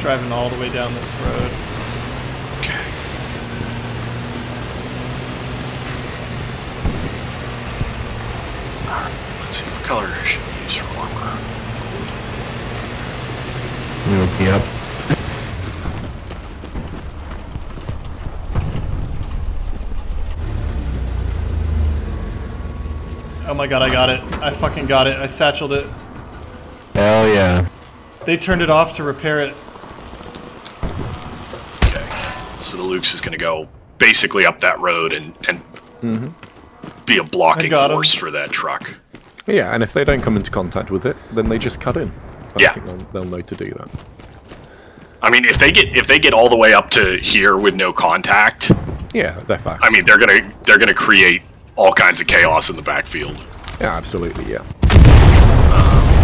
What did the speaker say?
driving all the way down this road. Okay. Alright, let's see. What color should we use for armor? Yep. Oh my god, I got it. I fucking got it. I satcheled it. Hell yeah. They turned it off to repair it. Okay. So the Luchs is going to go basically up that road and, and be a blocking I got him. force for that truck. Yeah, and if they don't come into contact with it, then they just cut in. I Yeah. think they'll, they'll know to do that. I mean, if they get if they get all the way up to here with no contact, Yeah, they're fine. I mean, they're gonna they're gonna create all kinds of chaos in the backfield. yeah, absolutely, yeah. Got him.